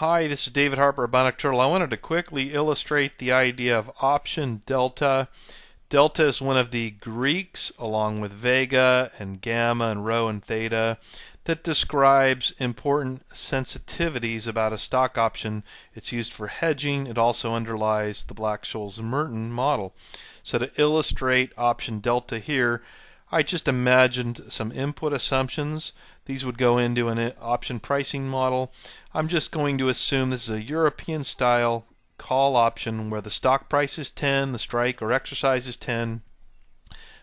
Hi, this is David Harper of Bionic Turtle. I wanted to quickly illustrate the idea of option delta. Delta is one of the Greeks, along with vega and gamma and rho and theta, that describes important sensitivities about a stock option. It's used for hedging. It also underlies the Black-Scholes Merton model. So to illustrate option delta here, I just imagined some input assumptions. These would go into an uh, option pricing model. I'm just going to assume this is a European style call option where the stock price is 10, the strike or exercise is 10,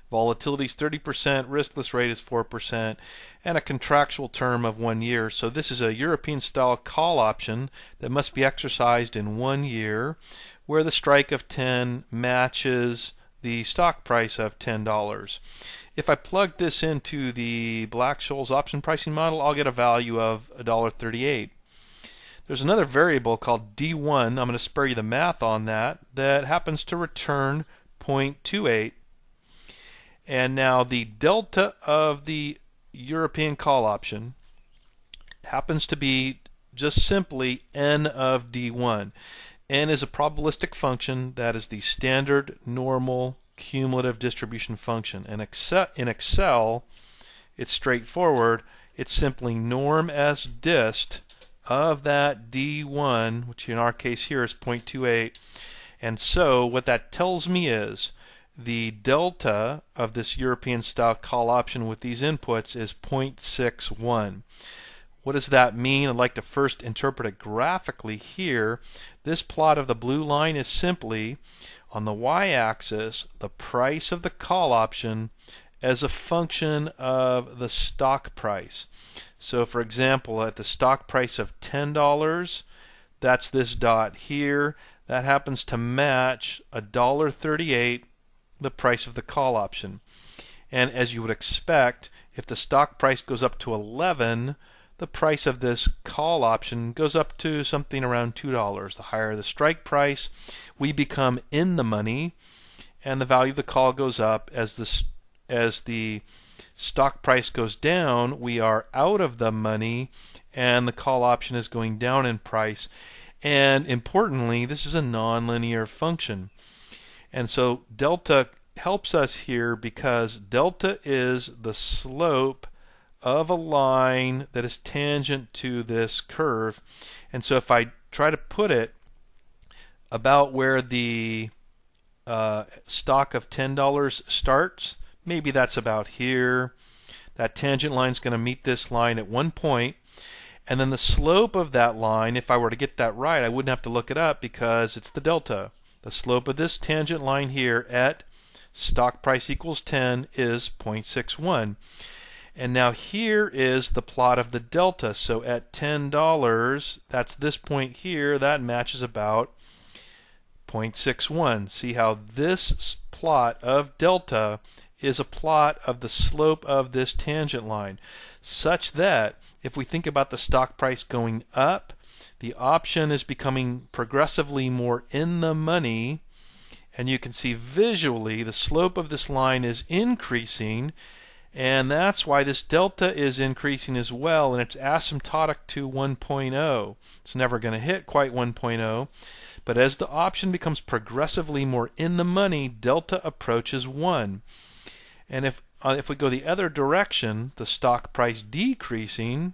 volatility is 30%, riskless rate is 4%, and a contractual term of one year. So this is a European style call option that must be exercised in one year where the strike of 10 matches the stock price of $10. If I plug this into the Black-Scholes option pricing model, I'll get a value of $1.38. There's another variable called D1, I'm going to spare you the math on that, that happens to return 0.28. And now the delta of the European call option happens to be just simply n of D1 n is a probabilistic function that is the standard normal cumulative distribution function. And in Excel, it's straightforward. It's simply norm s dist of that d1, which in our case here is 0.28. And so what that tells me is the delta of this European style call option with these inputs is 0.61. What does that mean? I'd like to first interpret it graphically here. This plot of the blue line is simply on the y-axis the price of the call option as a function of the stock price. So for example, at the stock price of $10, that's this dot here. That happens to match $1.38, the price of the call option. And as you would expect, if the stock price goes up to 11, the price of this call option goes up to something around $2. The higher the strike price, we become in the money, and the value of the call goes up as the as the stock price goes down, we are out of the money and the call option is going down in price. And importantly, this is a nonlinear function. And so delta helps us here because delta is the slope of a line that is tangent to this curve. And so if I try to put it about where the uh, stock of $10 starts, maybe that's about here. That tangent line is going to meet this line at one point, and then the slope of that line, if I were to get that right, I wouldn't have to look it up because it's the delta. The slope of this tangent line here at stock price equals 10 is 0.61. And now here is the plot of the delta. So at $10, that's this point here, that matches about 0.61. See how this plot of delta is a plot of the slope of this tangent line, such that if we think about the stock price going up, the option is becoming progressively more in the money, and you can see visually the slope of this line is increasing and that's why this delta is increasing as well, and it's asymptotic to 1.0. It's never going to hit quite 1.0, but as the option becomes progressively more in the money, delta approaches 1. And if uh, if we go the other direction, the stock price decreasing,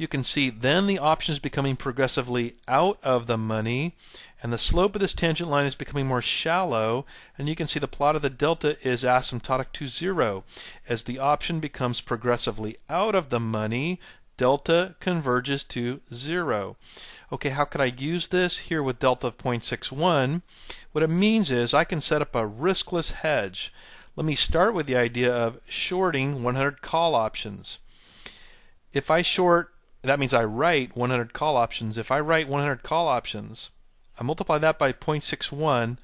you can see then the option is becoming progressively out of the money and the slope of this tangent line is becoming more shallow and you can see the plot of the delta is asymptotic to zero. As the option becomes progressively out of the money, delta converges to zero. Okay, how could I use this here with delta of 0.61? What it means is I can set up a riskless hedge. Let me start with the idea of shorting 100 call options. If I short that means I write 100 call options. If I write 100 call options, I multiply that by 0.61,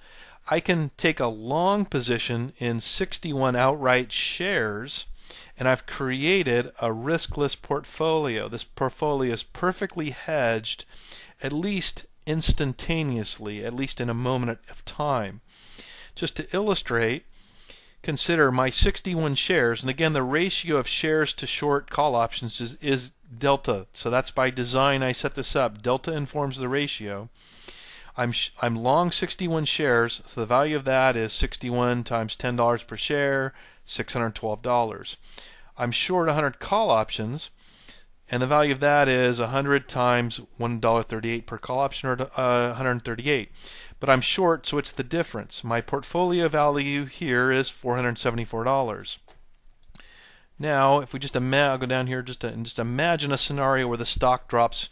I can take a long position in 61 outright shares and I've created a riskless portfolio. This portfolio is perfectly hedged at least instantaneously, at least in a moment of time. Just to illustrate, consider my 61 shares, and again the ratio of shares to short call options is, is delta. So that's by design I set this up. Delta informs the ratio. I'm I'm long 61 shares, so the value of that is 61 times $10 per share, $612. I'm short 100 call options, and the value of that is 100 times $1.38 per call option, or uh, 138. But I'm short, so it's the difference. My portfolio value here is $474. Now, if we just imagine, I'll go down here just to, and just imagine a scenario where the stock drops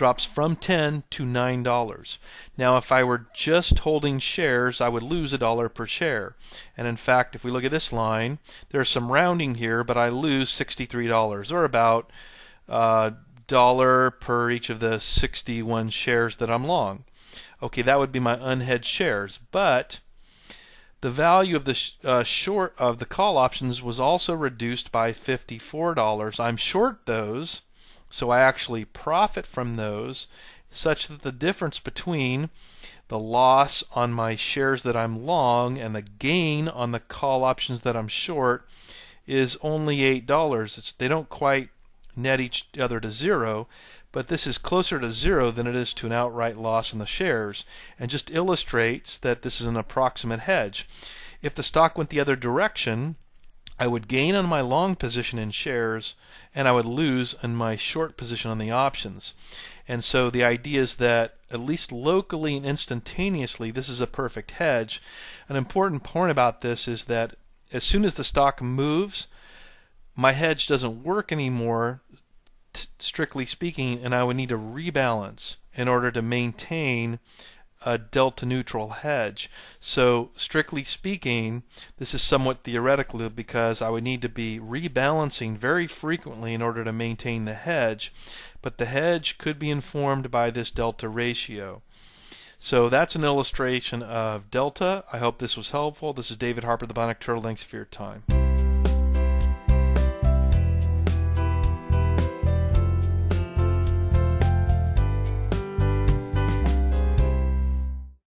drops from 10 to $9. Now, if I were just holding shares, I would lose a dollar per share. And in fact, if we look at this line, there's some rounding here, but I lose $63 or about a uh, dollar per each of the 61 shares that I'm long. Okay, that would be my unhedged shares, but the value of the sh uh, short of the call options was also reduced by $54. I'm short those so I actually profit from those such that the difference between the loss on my shares that I'm long and the gain on the call options that I'm short is only $8. It's, they don't quite net each other to zero, but this is closer to zero than it is to an outright loss in the shares and just illustrates that this is an approximate hedge. If the stock went the other direction, I would gain on my long position in shares and I would lose on my short position on the options. And so the idea is that at least locally and instantaneously, this is a perfect hedge. An important point about this is that as soon as the stock moves, my hedge doesn't work anymore, strictly speaking, and I would need to rebalance in order to maintain a delta neutral hedge. So, strictly speaking, this is somewhat theoretical because I would need to be rebalancing very frequently in order to maintain the hedge, but the hedge could be informed by this delta ratio. So that's an illustration of delta. I hope this was helpful. This is David Harper, the Bionic Turtle. Thanks for your time.